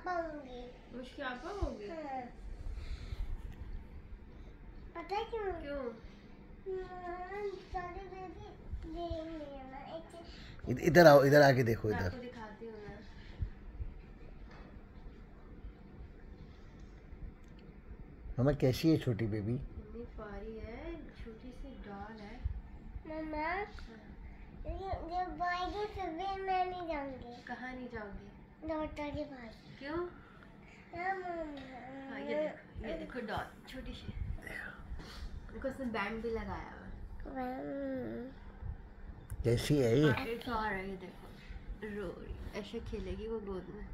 आपा होंगी। उसकी आपा होगी? हाँ। पता है क्यों? क्यों? हाँ, सारे बेबी देख नहीं है ना एक इध- इधर आओ इधर आके देखो इधर। हूँ मम्मा कैसी है छोटी बेबी है छोटी सी डॉल है। मम्मा ये जब बाएगी फिर भी मैं नहीं जाऊँगी। कहाँ नहीं जाओगी? डॉक्टर के पास क्यों? हाँ, हाँ ये देखो ये देखो छोटी सी। देखो उसने बैंड भी लगाया हुआ। है कैसी है ये? आर्टिस्ट आ देखो। रो ऐसे खेलेगी वो गोद में।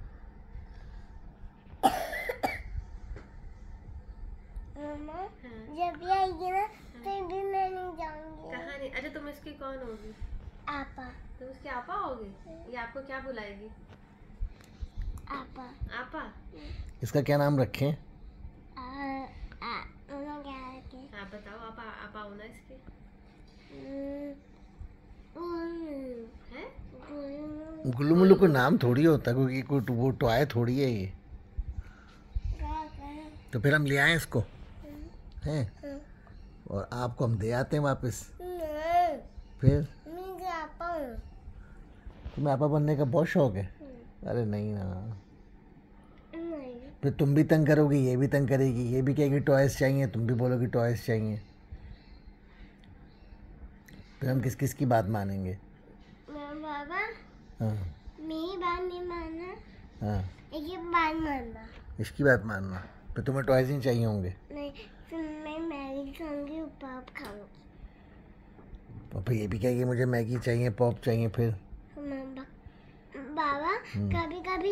मम्मा हाँ। जब ये आएगी ना फिर भी मैं नहीं जाऊँगी। कहाँ नहीं? अच्छा तुम इसकी कौन होगी? आपा। तुम उसकी आपा होगी? ये आपको क्या बुलाएगी? आपा आपा इसका क्या नाम रखें? आ, आ, मम्मा क्या रखे? आप बताओ आपा आपा होना इसके। हम्म, हम्म, है? हम्म, गुल्लू मुल्लू को नाम थोड़ी होता क्योंकि कोई टो- वो टॉय थोड़ी है ये। तो फिर हम ले आए इसको। हैं? हम्म, और आपको हम दे आते हैं वापस। फिर? मैं क्या आपा हूँ। तुम्हें आपा बनने का बहुत शौक है। अरे नहीं ना। नहीं। फिर तुम भी तंग करोगी ये भी तंग करेगी ये भी कहेगी टॉयस चाहिए तुम भी बोलोगी टॉयस चाहिए। फिर हम किस किस की बात मानेंगे? बाबा हाँ। मेरी बात नहीं मानना। हाँ। एक बात मानना। इसकी बात मानना। फिर तुम्हें टॉयस ही चाहिए होंगे। नहीं फिर मैं मैगी खाऊँगी पाप खाऊँगी। फिर ये भी कहेगी मुझे मैगी चाहिए पॉप चाहिए फिर? कभी कभी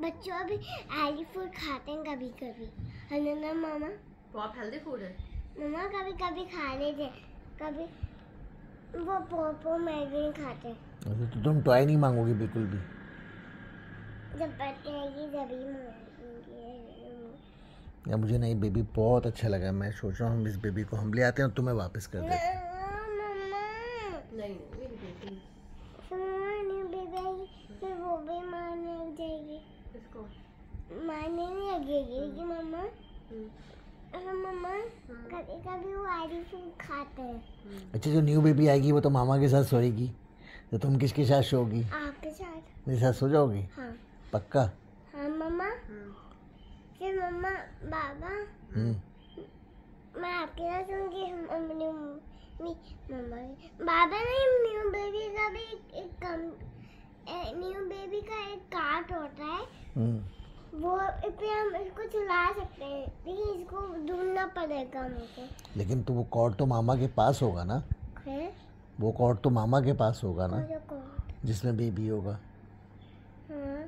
बच्चों भी हेल्दी फ़ूड खाते हैं कभी कभी है ना मामा पॉप हेल्दी फ़ूड है? मामा कभी कभी खा लेते हैं, कभी वो पोपो मैगी खाते। अच्छा, तो तुम टॉय नहीं मांगोगी बिल्कुल भी? जब बच्चे आएगी तभी मांगेंगे। या मुझे नहीं बेबी बहुत अच्छा लगा। मैं सोच रहा हूँ हम इस बेबी को हम ले आते हैं और तुम्हें वापस कर देते हैं। मम्मा नहीं मारने नहीं लगेगी मम्मा हम्म, हाँ, मम्मा कभी कभी वो आरी फ़ूड खाते हैं। हम्म। अच्छा जो न्यू बेबी आएगी वो तो मामा के साथ सोएगी। तो तुम किसके साथ सोओगी? आपके साथ। मेरे साथ सो जाओगी? हाँ। पक्का? हाँ मम्मा हम्म। फिर मम्मा बाबा। हम्म। मैं आपके साथ होंगी हम अपनी मम्मी मम्मा बाबा नहीं न्यू बेबी का भी एक- कम न्यू बेबी का एक कार्ट होता है। वो पे हम इसको चला सकते हैं। लेकिन इसको ढूंढना पड़ेगा मुझे लेकिन तो वो कॉर्ड तो मामा के पास होगा ना? है? वो कॉर्ड तो मामा के पास होगा ना? जिसमें बेबी होगा। हाँ।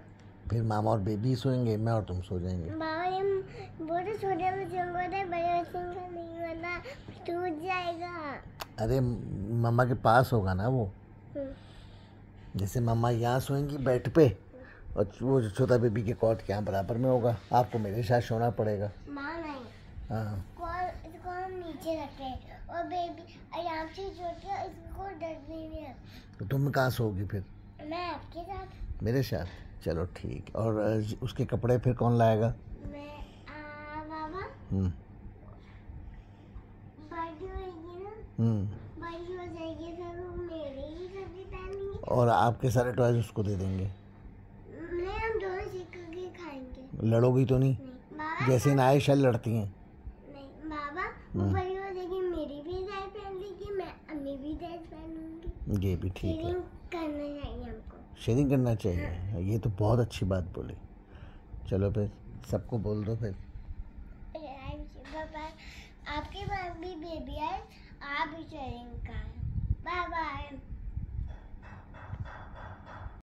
फिर मामा और बेबी सोएँगे मैं और तुम सो जाएँगे। बाबा ये छोटे बच्चों को बोले बड़े बच्चों का नहीं वाला टूट जाएगा। अरे मामा के पास होगा ना वो? हम्म, जैसे मामा यहाँ सोएँगी बेड पे। और वो जो छोटा बेबी के कॉट के यहाँ बराबर में होगा? आपको मेरे साथ सोना पड़ेगा। माँ नहीं। हाँ। इसको हम नीचे रखते और बेबी और से छोटी इसको डर नहीं है। तो तुम कहाँ सोओगी फिर? मैं आपके साथ। मेरे साथ? चलो ठीक। और उसके कपड़े फिर कौन लाएगा? मैं आ, बाबा हम्म। हम्म। पहनेंगे। और आपके सारे टॉयज उसको दे देंगे नहीं हम दोनों सीख के खाएँगे लड़ोगी तो नहीं? जैसे नायशा लड़ती हैं। नहीं बाबा वो बड़ी हो जाएगी मेरी भी ड्रेस पहन लेगी मैं अपनी भी ड्रेस पहनूँगी। ये भी ठीक है। शेयरिंग करना चाहिए हमको। शेयरिंग करना चाहिए? ये तो बहुत अच्छी बात बोली। चलो फिर सबको बोल दो फिर। आपके पास भी बेबी है आप भी शेयरिंग करें। Bye bye